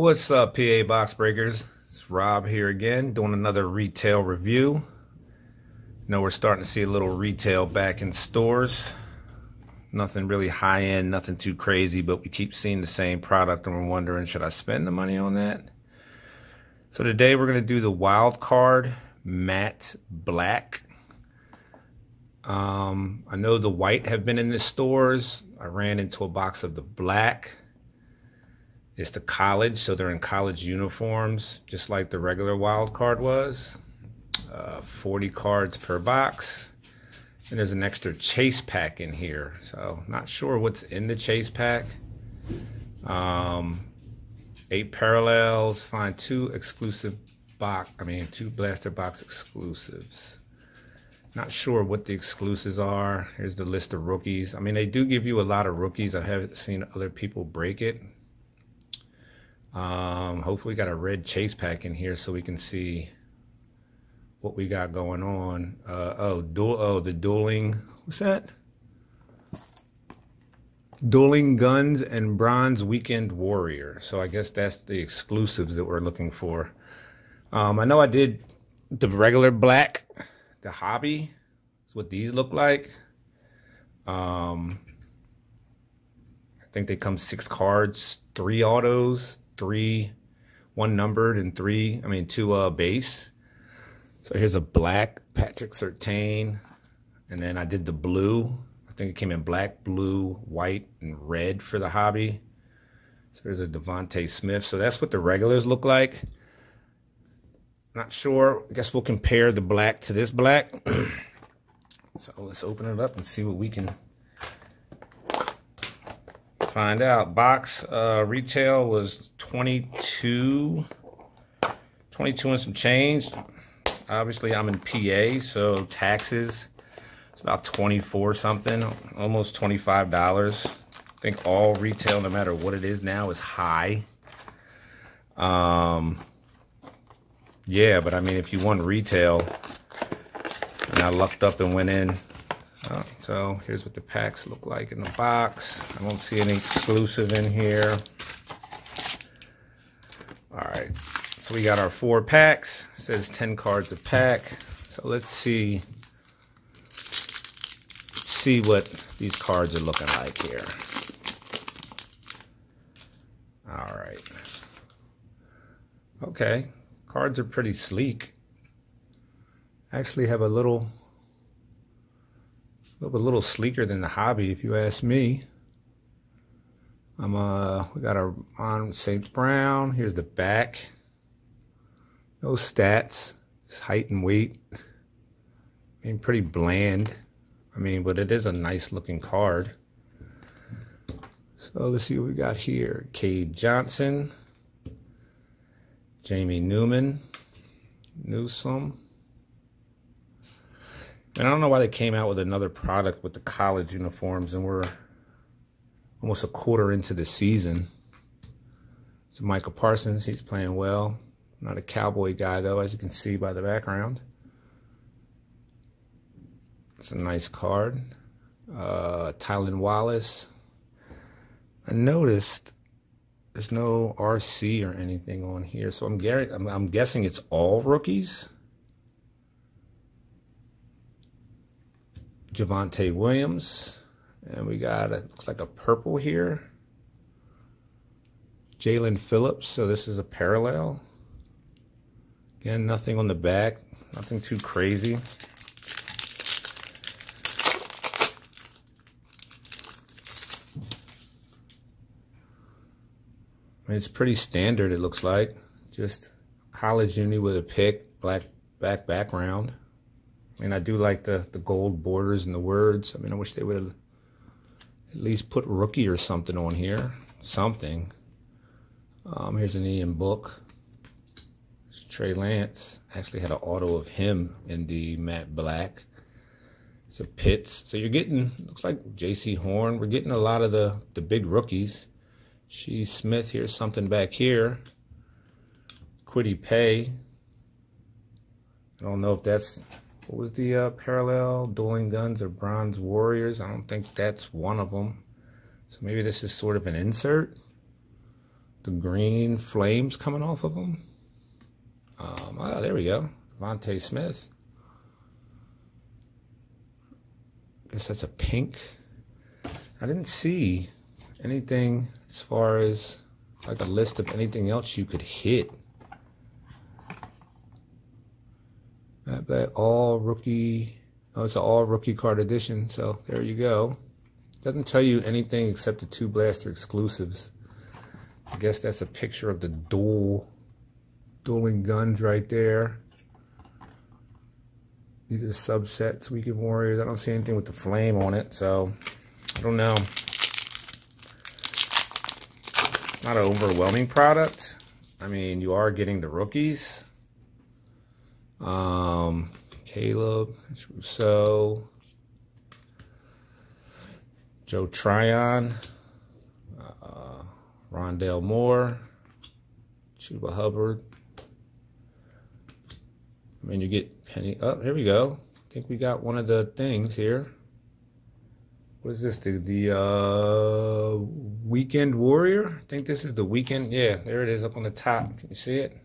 What's up, PA Box Breakers? It's Rob here again, doing another retail review. You know we're starting to see a little retail back in stores. Nothing really high end, nothing too crazy, but we keep seeing the same product and we're wondering, should I spend the money on that? So today we're going to do the Wild Card Matte Black. Um, I know the white have been in the stores. I ran into a box of the black. It's the college, so they're in college uniforms, just like the regular wild card was. Uh, 40 cards per box. And there's an extra chase pack in here. So not sure what's in the chase pack. Um, eight parallels, find two exclusive box, I mean, two blaster box exclusives. Not sure what the exclusives are. Here's the list of rookies. I mean, they do give you a lot of rookies. I haven't seen other people break it. Um, hopefully, got a red chase pack in here so we can see what we got going on. Uh, oh, dual. Oh, the dueling. What's that? Dueling Guns and Bronze Weekend Warrior. So I guess that's the exclusives that we're looking for. Um, I know I did the regular black, the hobby. That's what these look like. Um, I think they come six cards, three autos, three, one numbered and three, I mean, two uh, base. So here's a black Patrick Surtain. And then I did the blue. I think it came in black, blue, white, and red for the hobby. So there's a DeVonta Smith. So that's what the regulars look like. Not sure. I guess we'll compare the black to this black. so let's open it up and see what we can find out. Box uh, retail was 22, 22 and some change. Obviously, I'm in PA, so taxes, it's about 24 something, almost $25. I think all retail, no matter what it is now, is high. Um, yeah, but I mean, if you want retail, and I lucked up and went in Oh, so here's what the packs look like in the box. I don't see any exclusive in here. All right, so we got our four packs. It says 10 cards a pack. So let's see, let's see what these cards are looking like here. All right. Okay, cards are pretty sleek. Actually have a little a little sleeker than the hobby, if you ask me. I'm uh, we got our on St. Brown. Here's the back. No stats. It's height and weight. I mean, pretty bland. I mean, but it is a nice looking card. So let's see what we got here. Cade Johnson, Jamie Newman, Newsome, and I don't know why they came out with another product with the college uniforms and we're almost a quarter into the season. So Micah Parsons, he's playing well. Not a cowboy guy though, as you can see by the background. It's a nice card. Uh, Tylan Wallace. I noticed there's no RC or anything on here, so I'm, I'm, I'm guessing it's all rookies. Javonte Williams. And we got, it looks like a purple here. Jaelan Phillips, so this is a parallel. Again, nothing on the back, nothing too crazy. It's pretty standard, it looks like. Just college uni with a pick, black back background. I mean, I do like the, the gold borders and the words. I mean, I wish they would at least put rookie or something on here. Something. Um, here's an Ian Book. It's Trey Lance. actually had an auto of him in the matte black. It's a Pitts. So you're getting, looks like Jaycee Horn. We're getting a lot of the, the big rookies. She Smith, here's something back here. Kwity Paye. I don't know if that's what was the uh, parallel? Dueling Guns or Bronze Warriors? I don't think that's one of them. So maybe this is sort of an insert. the green flames coming off of them. Um, oh, there we go. Vontae Smith. Guess that's a pink. I didn't see anything as far as like a list of anything else you could hit. That, all rookie, oh, it's an all rookie card edition. So there you go. Doesn't tell you anything except the two blaster exclusives. I guess that's a picture of the dual, dueling guns right there. These are subsets, Weekend Warriors. I don't see anything with the flame on it, so I don't know. It's not an overwhelming product. I mean, you are getting the rookies. Um, Caleb, Rousseau, Joe Tryon, uh, Rondale Moore, Chuba Hubbard. I mean, you get Penny. Oh, here we go. I think we got one of the things here. What is this? The the uh, Weekend Warrior. I think this is the Weekend. Yeah, there it is up on the top. Can you see it?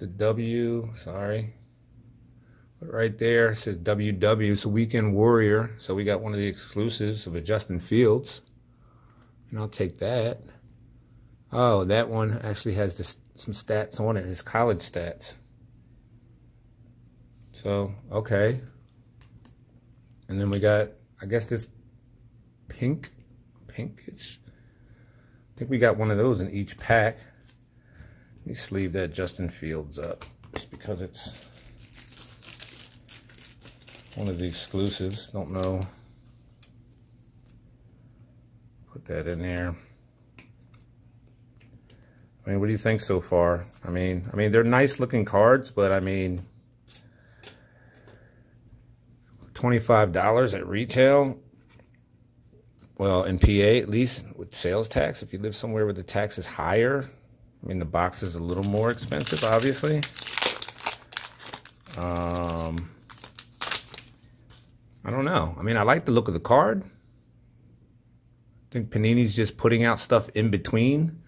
The W. Sorry. But right there says WW. A Weekend Warrior. So we got one of the exclusives of a Justin Fields. And I'll take that. Oh, that one actually has this, some stats on it. His college stats. So, okay. And then we got, I guess this pink, pink, it's, I think we got one of those in each pack. Me sleeve that Justin Fields up just because it's one of the exclusives. Don't know. Put that in there. I mean, what do you think so far? I mean, I mean, they're nice looking cards, but I mean, $25 at retail. Well, in PA, at least with sales tax, if you live somewhere where the tax is higher, I mean, the box is a little more expensive, obviously. Um, I don't know. I mean, I like the look of the card. I think Panini's just putting out stuff in between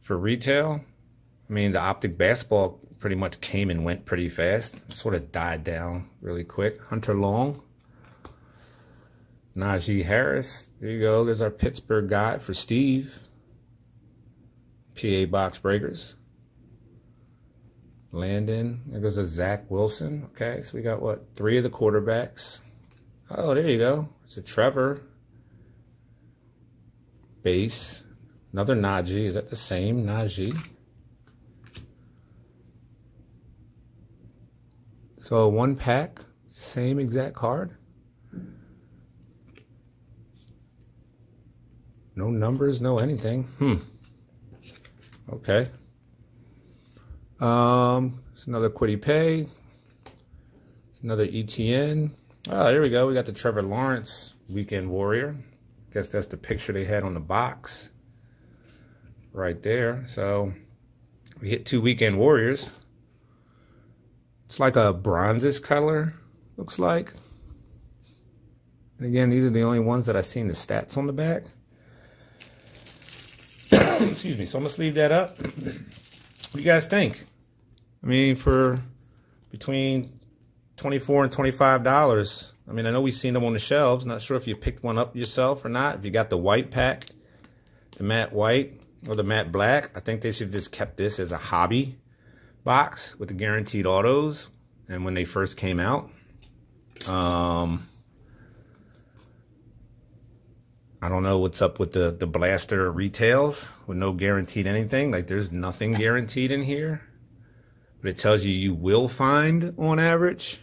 for retail. I mean, the Optic basketball pretty much came and went pretty fast. Sort of died down really quick. Hunter Long. Najee Harris. There you go. There's our Pittsburgh guy for Steve. PA Box Breakers. Landon. There goes a Zach Wilson. Okay, so we got what? Three of the quarterbacks. Oh, there you go. It's a Trevor. Base. Another Najee. Is that the same Najee? So one pack, same exact card. No numbers, no anything. Hmm. Okay. Um, it's another Kwity Paye. It's another Etienne. Oh, there we go. We got the Trevor Lawrence Weekend Warrior. Guess that's the picture they had on the box. Right there. So we hit two Weekend Warriors. It's like a bronzish color, looks like. And again, these are the only ones that I've seen the stats on the back. Excuse me. So I'm going to sleeve that up. What do you guys think? I mean, for between 24 and $25. I mean, I know we've seen them on the shelves. Not sure if you picked one up yourself or not. If you got the white pack, the matte white or the matte black, I think they should have just kept this as a hobby box with the guaranteed autos and when they first came out. Um, I don't know what's up with the, the blaster retails with no guaranteed anything. Like there's nothing guaranteed in here. But it tells you you will find on average.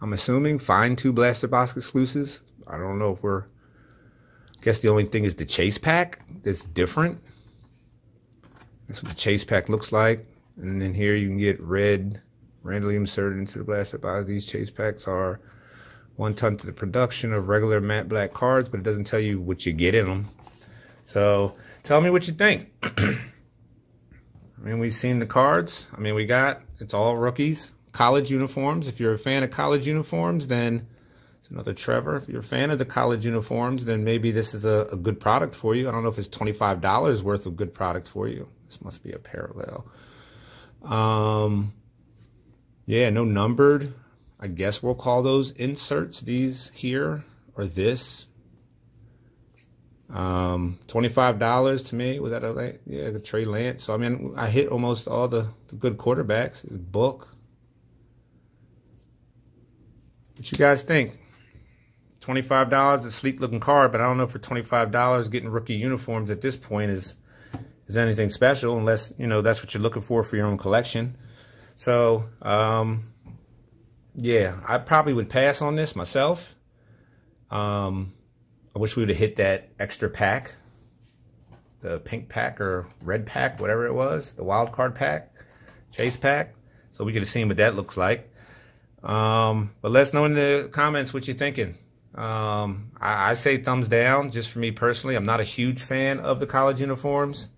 I'm assuming find two blaster box exclusives. I don't know if we're I guess the only thing is the chase pack that's different. That's what the chase pack looks like. And then here you can get red randomly inserted into the blaster box. These chase packs are one ton to the production of regular matte black cards, but it doesn't tell you what you get in them. So tell me what you think. I mean, we've seen the cards. I mean, we got, it's all rookies. College uniforms. If you're a fan of college uniforms, then It's another Trevor. If you're a fan of the college uniforms, then maybe this is a, a good product for you. I don't know if it's $25 worth of good product for you. This must be a parallel. Um, yeah, no numbered. I guess we'll call those inserts, these here, or this. Um, $25 to me. Was that a, yeah, Trey Lance. So, I mean, I hit almost all the, the good quarterbacks. His book. What you guys think? $25, a sleek looking car, but I don't know for $25 getting rookie uniforms at this point is is anything special unless, you know, that's what you're looking for for your own collection. So, um, yeah, I probably would pass on this myself. Um, I wish we would have hit that extra pack, the pink pack or red pack, whatever it was, the wild card pack, chase pack, so we could have seen what that looks like. Um, but let us know in the comments what you're thinking. Um, I, I, say thumbs down just for me personally. I'm not a huge fan of the college uniforms.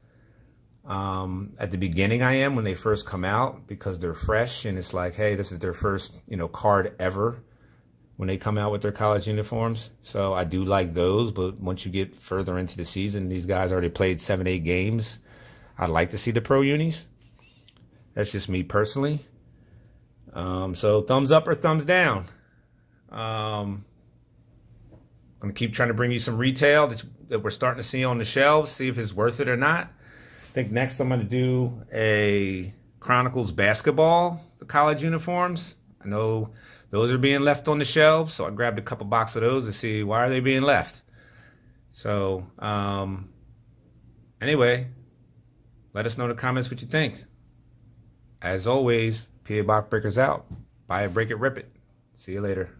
Um, at the beginning I am when they first come out because they're fresh and it's like, hey, this is their first, you know, card ever when they come out with their college uniforms. So I do like those, but once you get further into the season, these guys already played seven, eight games. I'd like to see the pro unis. That's just me personally. Um, so thumbs up or thumbs down. Um, I'm going to keep trying to bring you some retail that, that we're starting to see on the shelves, see if it's worth it or not. Think next I'm going to do a Chronicles basketball, the college uniforms. I know those are being left on the shelves, so I grabbed a couple boxes of those to see why are they being left. So, um, anyway, let us know in the comments what you think. As always, PA Box Breakers out. Buy it, break it, rip it. See you later.